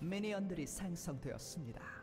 미니언들이 생성되었습니다.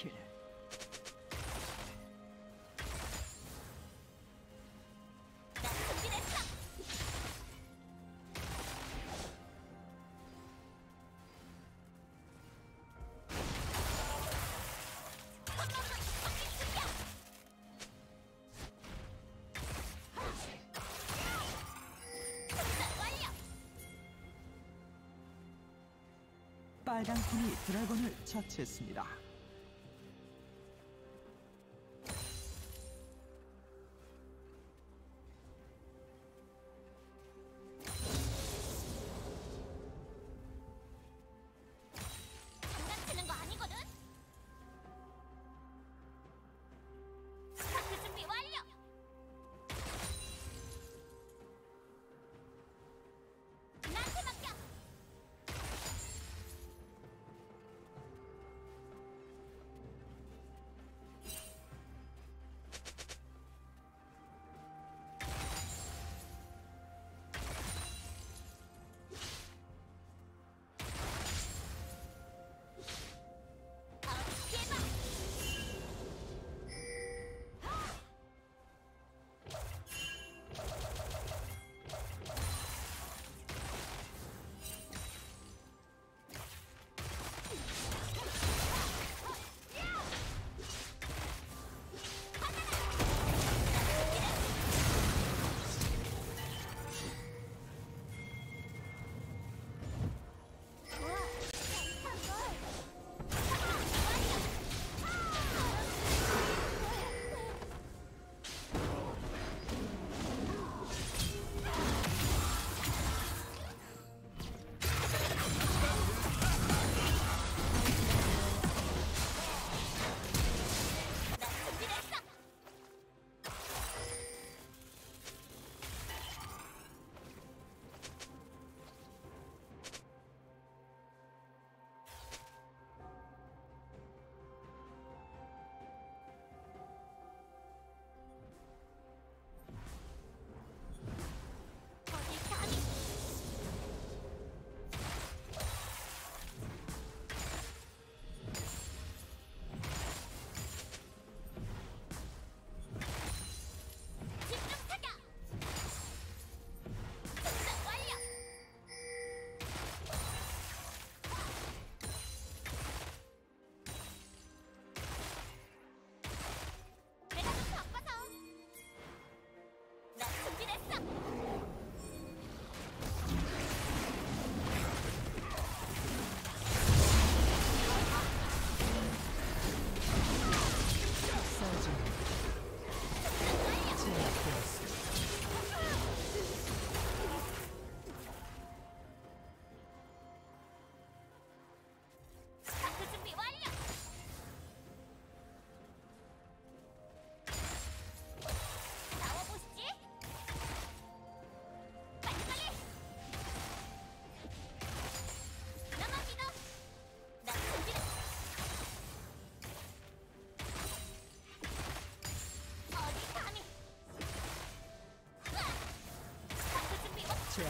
killer. 빨간 팀이 드래곤을 처치했습니다.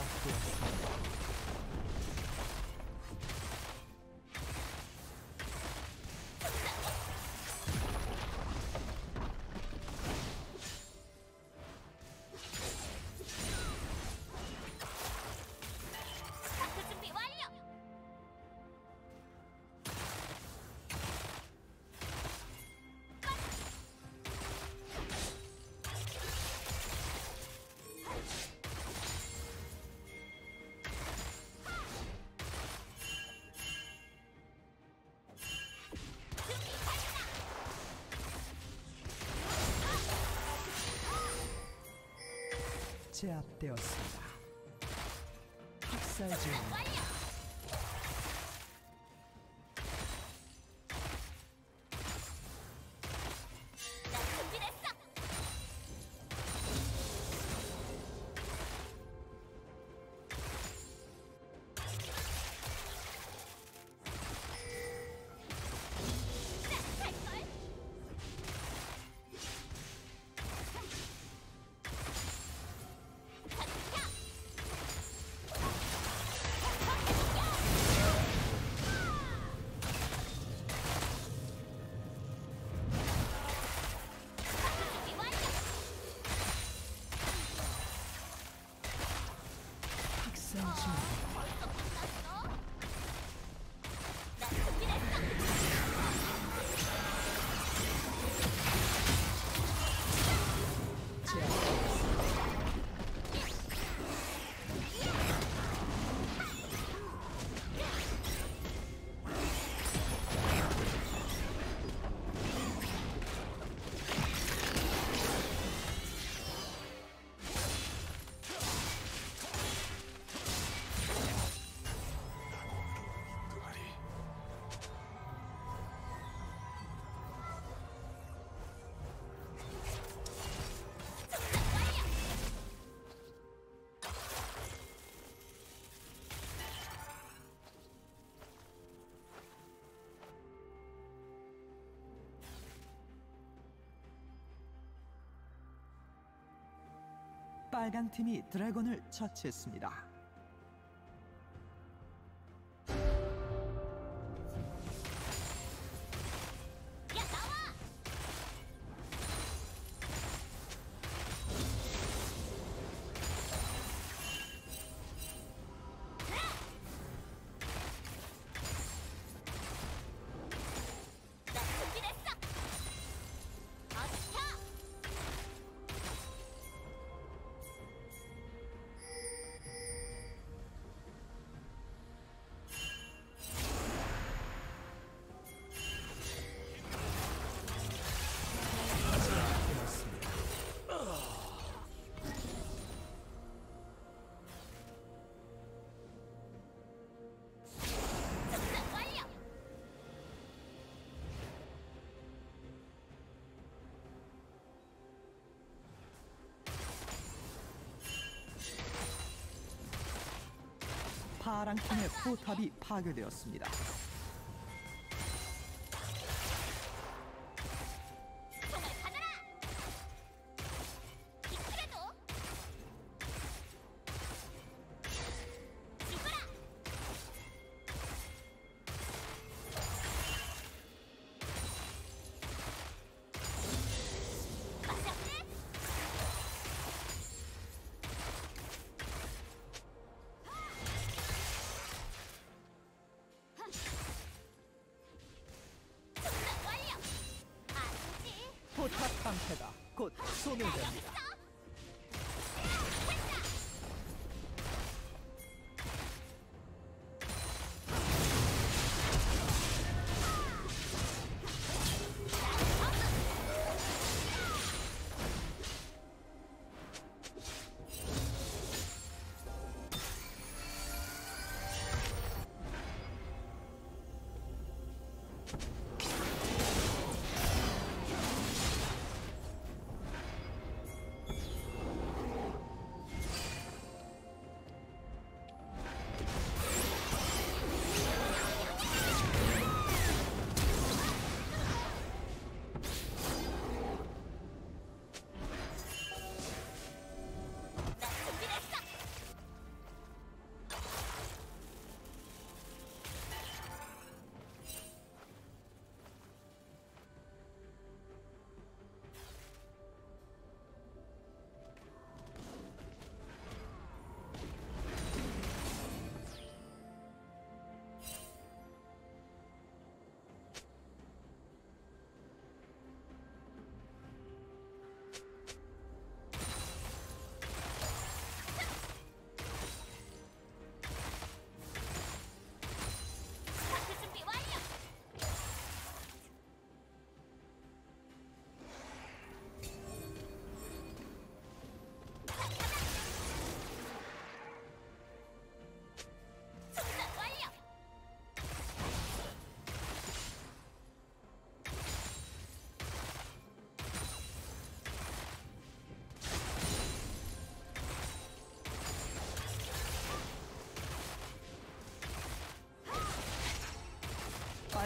Yeah. 제압되었습니다. 학살 중. 빨간 팀이 드래곤을 처치했습니다. 파랑 팀의 포탑이 파괴되었습니다. 방패가 곧 소멸됩니다.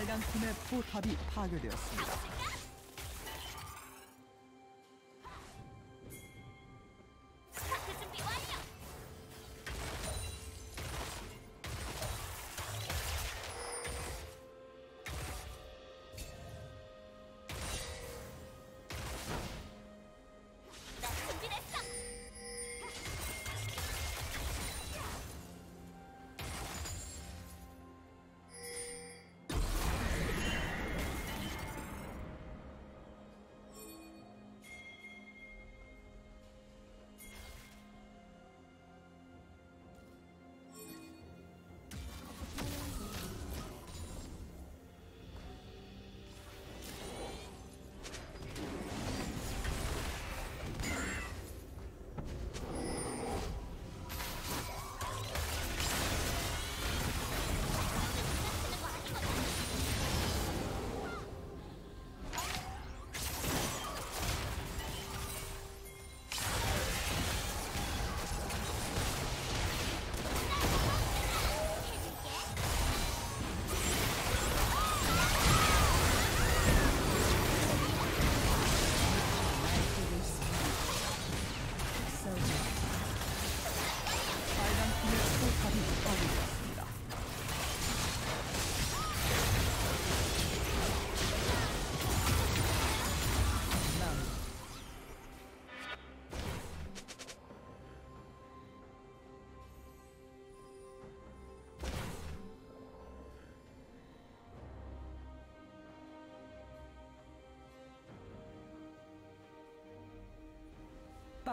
빨간 팀의 포탑이 파괴되었습니다.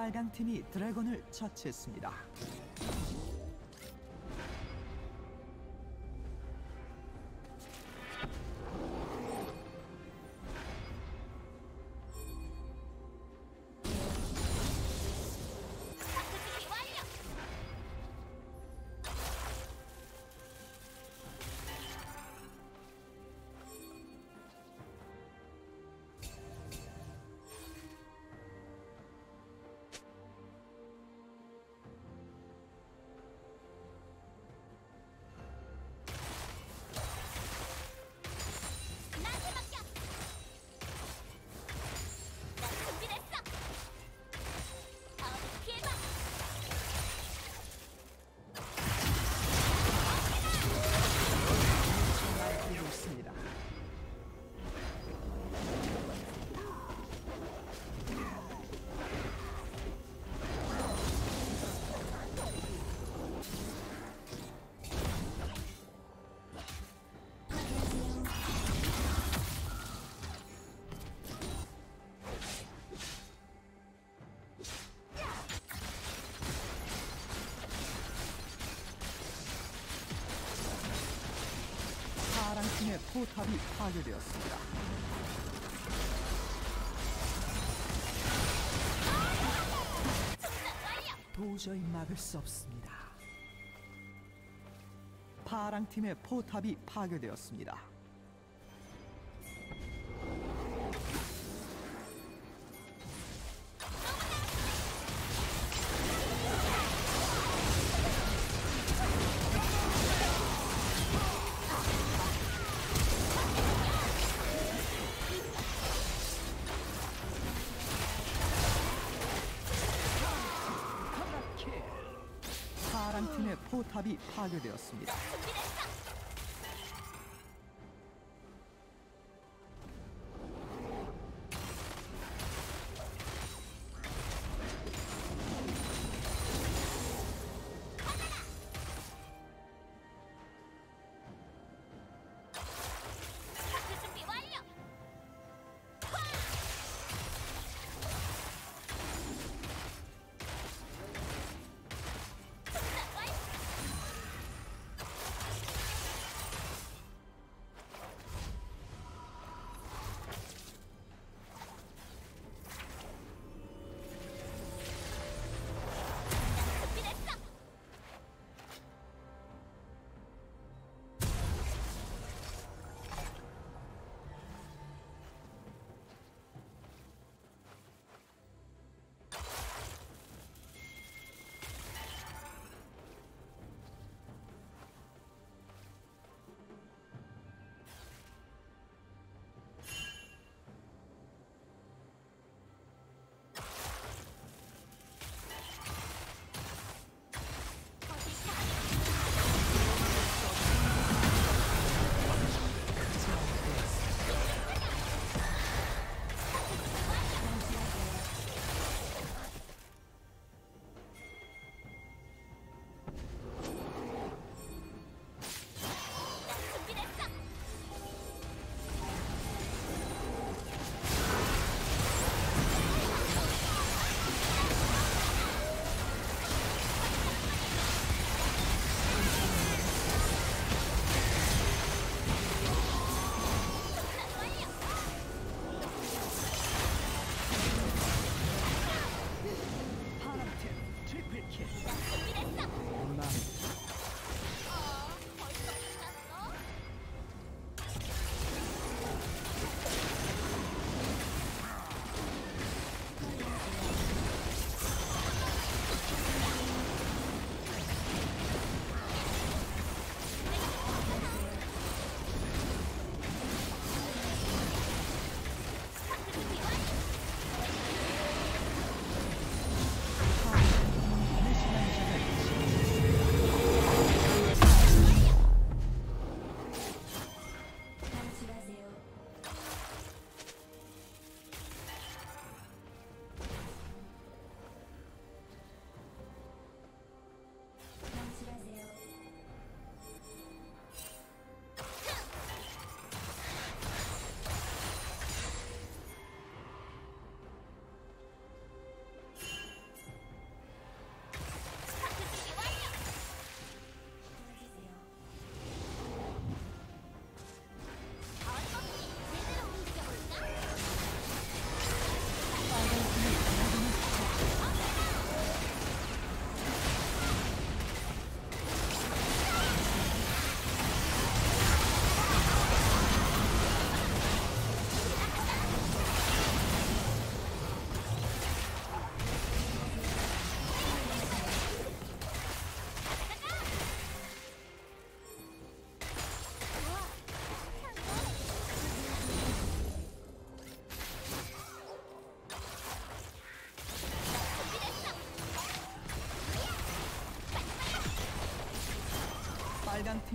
빨강 팀이 드래곤을 처치했습니다. 포탑이 파괴되었습니다. 도저히 막을 수 없습니다. 파랑 팀의 포탑이 파괴되었습니다. 포탑이 파괴되었습니다.